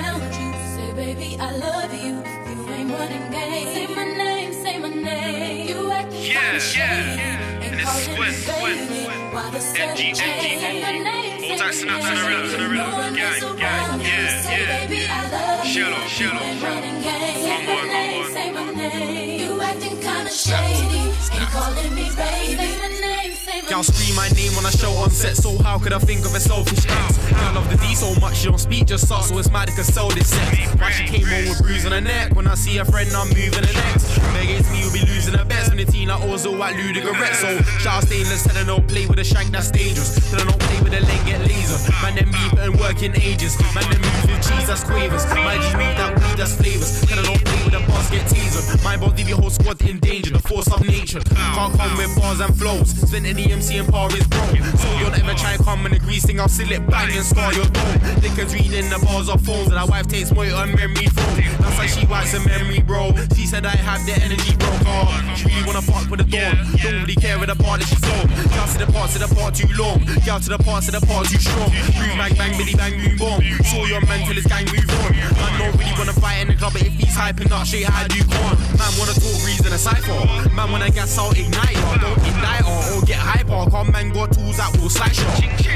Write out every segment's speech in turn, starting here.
around you. Say, baby, I love you. You ain't running game. Say my name, say my name. You acting Yeah, kinda yeah, yeah. And And it's calling Squid, me Squid, baby. Squid. Why the MG. MG, Say my name, say Multi my snaps name. in the rhythm, in the rhythm. No one Gang, gang, yeah, Say, yeah. baby, I love you. Shallow, You ain't shallow. running game. Say my name, say my name. You acting kinda shady. And calling me baby. Y'all scream my name when I show on set, so how could I think of a selfish ex? I love the D so much, she don't speak, just sucks, so it's mad I can sell this sex. Why she came home with bruise on her neck? When I see a friend, I'm moving the next. Bet against me, you'll be losing the best. When the team like Ozil, like Ludigarette. So shout out stainless, tell her don't play with a shank, that's dangerous. Tell her don't play with a leg, get laser. Man, them be putting work in ages. Man, them move with cheese, that's quavers. My G move that weed, that's flavors. Tell her don't play with a boss, get tasered. My body, your whole squad in danger, force of nature. Can't come with bars and flows. Spent any MC and par is bro. So you'll never try and come in the grease thing, I'll seal it bang and scar your dome. Dickens reading the bars of phones, and our wife takes more on memory phone. That's like she wipes her memory, bro. She said I have the energy, bro. Oh, she really wanna fuck with the dawn. Don't really care with the part that she's on. Girl to the parts of the part too long. Girl to the parts of the part too strong. Boom, bang, bang, biddy, bang, boom, bomb. Saw your man till his gang move on. Hyping up, straight how you can't. Man wanna talk reason a cipher. Man wanna gas out, ignite her. Don't ignite her or get hyper. Come man got tools that will slice her.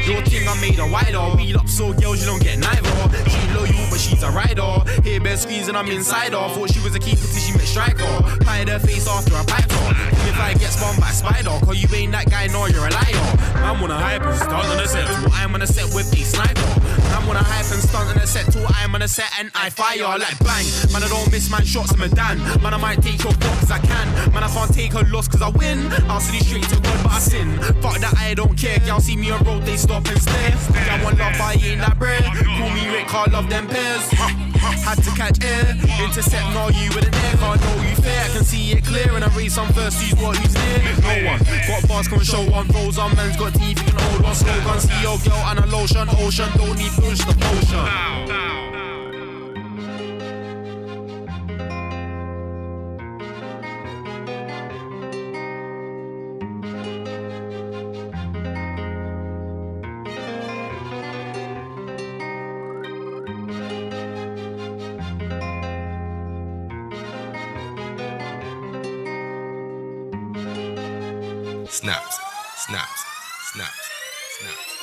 Your thing I made her wider. Wheel up so girls you don't get neither. She loyal but she's a rider. Here bare squeezing I'm inside her. Thought she was a keeper till she met striker. Pied her face after I bite. If I get spun by spider, cause you ain't that guy, no you're a liar. Man wanna hype stunt on the set. I'm on the set with a sniper. And stunt on the set till I'm on the set and I fire like bang. Man I don't miss man shots, I'm a Dan. Man I might take your block cause I can. Man I can't take a loss cause I win. I'll you straight to God but I sin. Fuck that I don't care. Y'all see me on road, they stop and stare. Y'all want love, I ain't that bread. Call me Rick, can't love them pairs. Had to catch air. Intercept, know you with an. Clear. I race on first, who's what, who's near. No one. Got bars, come show one. Rolls on, man's got teeth, you can hold one. Slogan, see your girl and a lotion. Ocean, don't need push the potion. snaps, snaps, snaps, snaps.